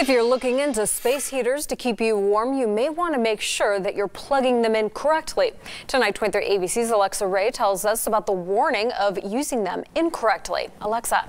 If you're looking into space heaters to keep you warm, you may want to make sure that you're plugging them in correctly. Tonight, 23 ABC's Alexa Ray tells us about the warning of using them incorrectly. Alexa.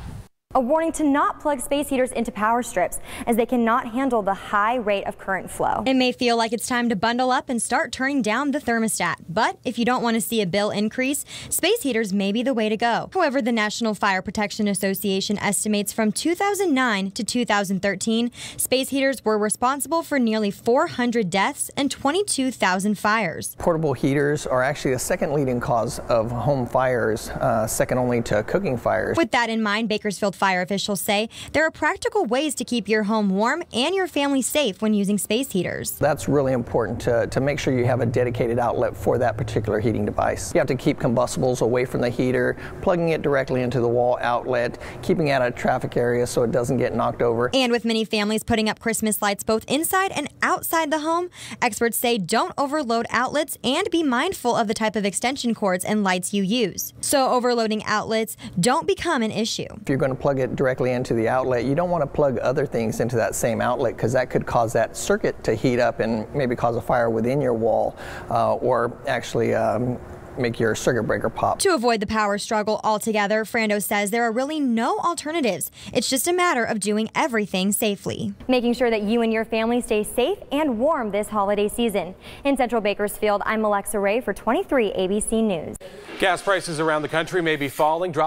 A warning to not plug space heaters into power strips as they cannot handle the high rate of current flow. It may feel like it's time to bundle up and start turning down the thermostat, but if you don't want to see a bill increase, space heaters may be the way to go. However, the National Fire Protection Association estimates from 2009 to 2013, space heaters were responsible for nearly 400 deaths and 22,000 fires. Portable heaters are actually the second leading cause of home fires, uh, second only to cooking fires. With that in mind, Bakersfield fire officials say there are practical ways to keep your home warm and your family safe when using space heaters. That's really important to, to make sure you have a dedicated outlet for that particular heating device. You have to keep combustibles away from the heater, plugging it directly into the wall outlet, keeping out of traffic areas so it doesn't get knocked over. And with many families putting up Christmas lights both inside and outside the home, experts say don't overload outlets and be mindful of the type of extension cords and lights you use. So overloading outlets don't become an issue. If you're going to plug plug it directly into the outlet, you don't want to plug other things into that same outlet because that could cause that circuit to heat up and maybe cause a fire within your wall uh, or actually um, make your circuit breaker pop. To avoid the power struggle altogether, Frando says there are really no alternatives. It's just a matter of doing everything safely. Making sure that you and your family stay safe and warm this holiday season. In Central Bakersfield, I'm Alexa Ray for 23 ABC News. Gas prices around the country may be falling, dropping